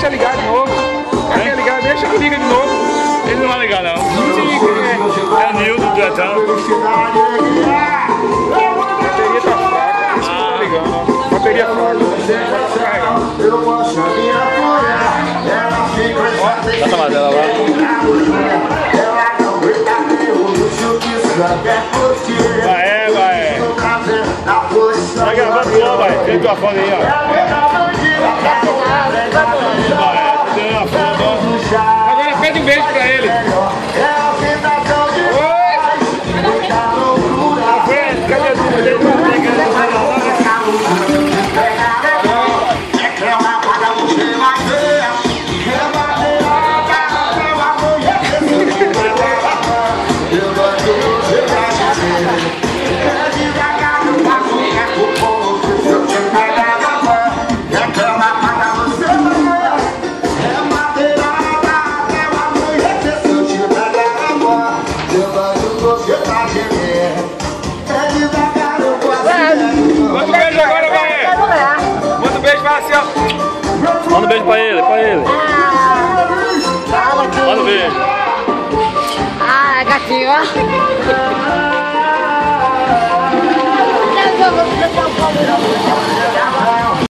deixa ligar de novo. Quer ligar, deixa que liga de novo. Ele não vai ligar não. Sim, é. É Nildo do Duetão. A bateria tá fraca, por isso que eu tô ligando, ó. Bateria fraca, vai descarregar. Dá essa madela lá. Vai, é, vai. Tá gravando vai. Tem tua foto aí, ó. Pede um beijo pra ele. Oi! Cadê a turma dele? Manda um beijo pra ele, pra ele. Manda um beijo. Ah, gatinho, ó.